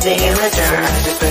The returned.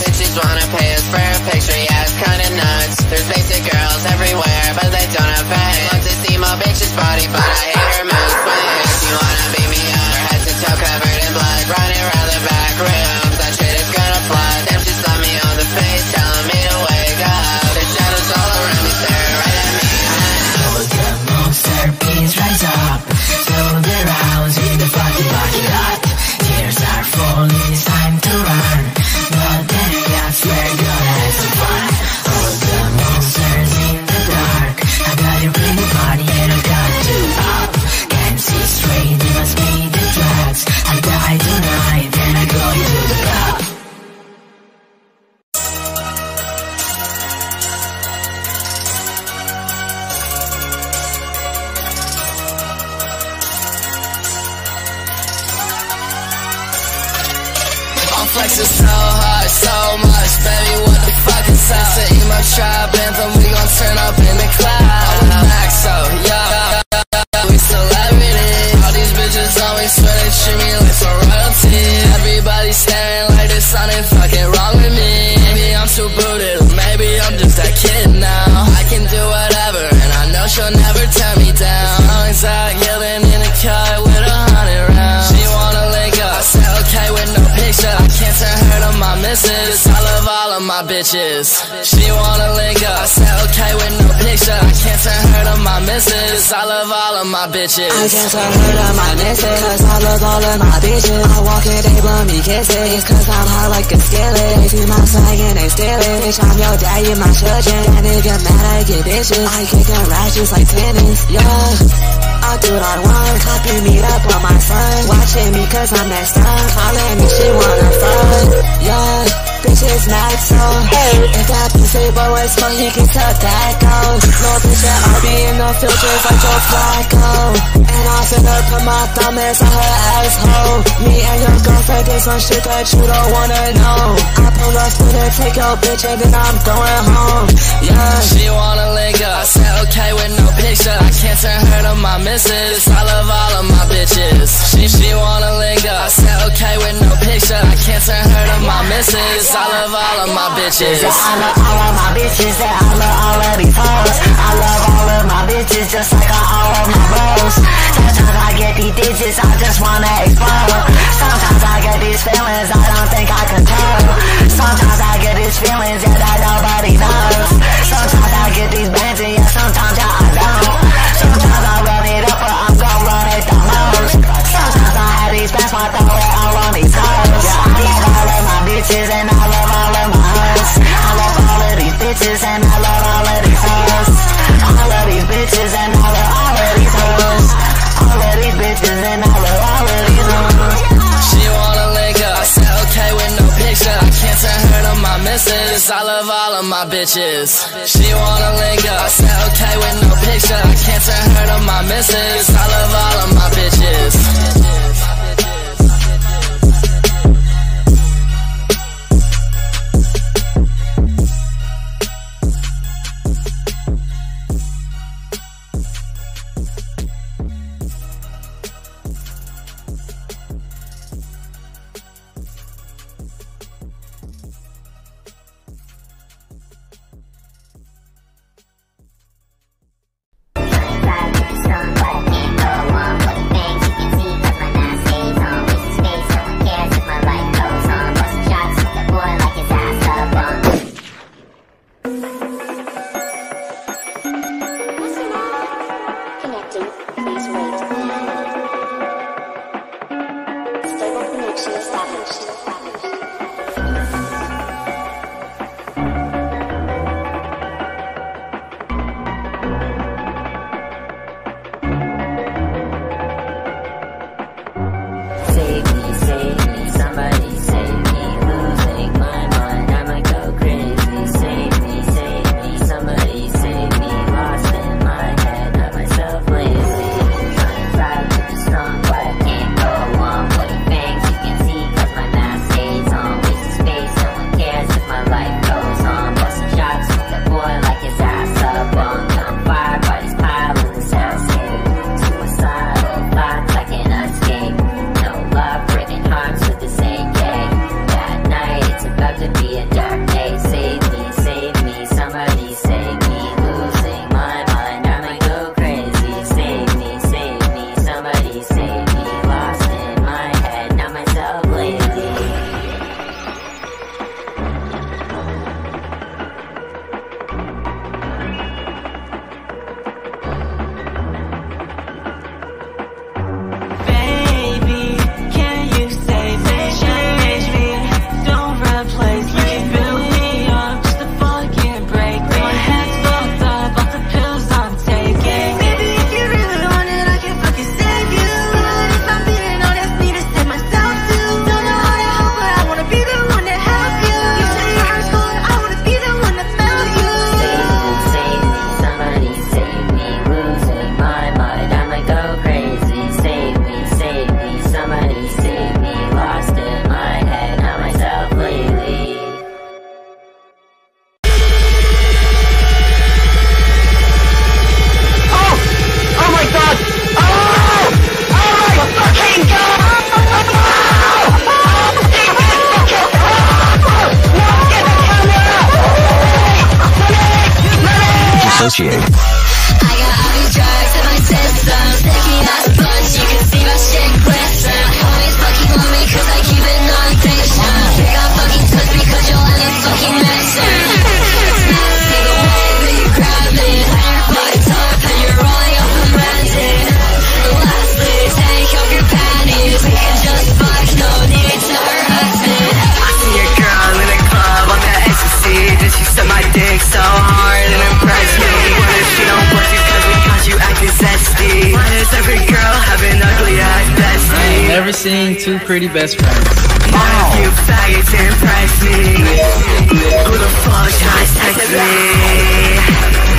bitches wanna pay flexing so hard, so much, baby, what the fuck is up? It's an emo trap anthem, we gon' turn up in the cloud. I'm with Maxo, yeah, we celebrities. All these bitches me swear they treat me like some royalty. Everybody staring like there's something fucking wrong with me. Maybe I'm too booted, to my missus. I love all of my bitches. She wanna link up, I said okay with no picture. I can't turn her to my missus. I love all of my bitches. I just heard of my missus Cause I love all of my bitches. I walk in, they blow me kisses Cause I'm hot like a skillet. They see my swag and they steal it Bitch, I'm your dad, you my children. And if you're mad, I get bitches. I kick them ratchets like tennis, yeah. I do what I want Copy me up on my son Watching me cause I'm messed up Calling me, she wanna fuck, yeah Bitches mad so If that pussy boy was small, he can tell that go No bitch, I'll be in the filters like Joe Flacco And I finna put my thumb inside her asshole Me and your girlfriend did some shit that you don't wanna know I pull up to the take your bitch and then I'm going home Yeah She wanna link up, I said okay with no picture. I can't turn her to my missus. I love all of my bitches. She she wanna link up, I said okay with no picture. I can't turn her to my missus. I love all of my bitches. I love all of my bitches, I love all of these hoes. I love all of my bitches, just like I all of my bros. Sometimes I get these digits, I just wanna explode. Sometimes I get these feelings, I don't think I control. Sometimes I get these feelings, yeah, that nobody knows. Sometimes I get these bands, and yeah, sometimes I don't. Sometimes I run it up, but I'm gon' run it the my. I love all of my bitches. She wanna link up, I said okay with no picture. I can't turn her to my missus. I love all of my bitches. dick so hard and impress me What if she don't you cause we caught you acting sexy? Why does every girl have an ugly ass bestie? I never seen two pretty best friends None wow. you faggots impress me Who the fuck tries text me?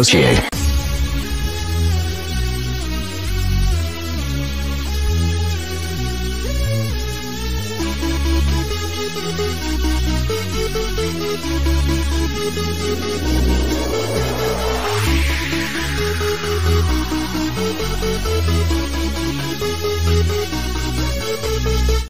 associate.